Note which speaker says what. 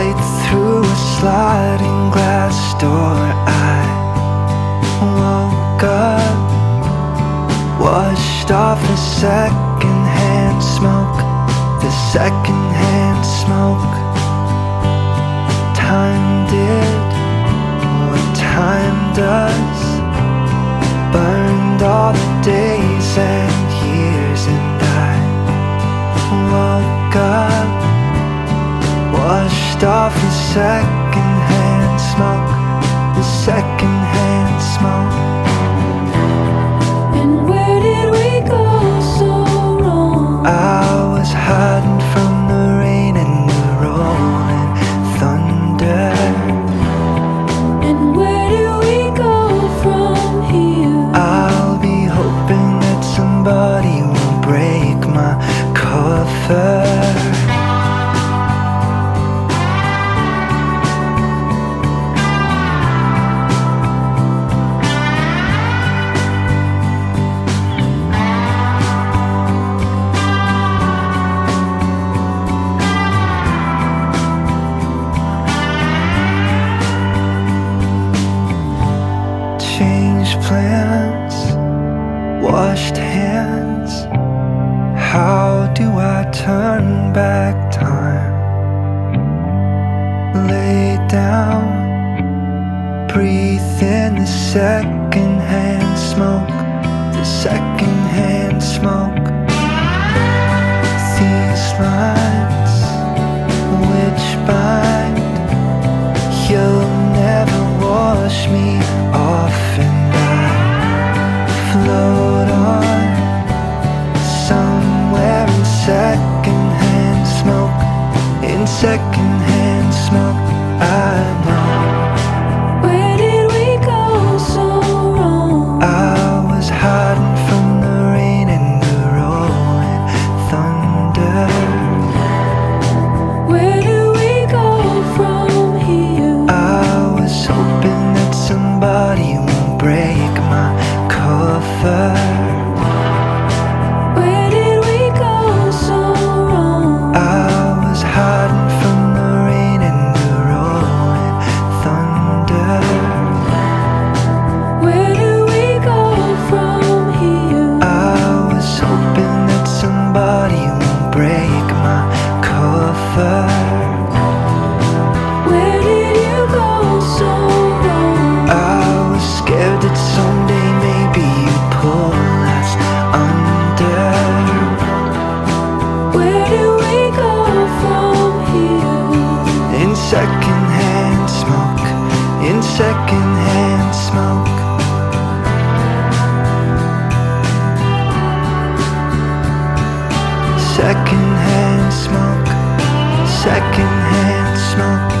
Speaker 1: right through a sliding glass door. I woke up Washed off the secondhand smoke The secondhand smoke. Time did what time does. Burned all the days and years and I woke up secondhand smoke The secondhand smoke
Speaker 2: And where did we go so wrong?
Speaker 1: I was hiding from the rain and the rolling thunder.
Speaker 2: And where do we go from here?
Speaker 1: I'll be hoping that somebody will break my cover. Plans, washed hands. How do I turn back time? Lay down, breathe in the secondhand smoke, the secondhand smoke. Smoke, secondhand smoke.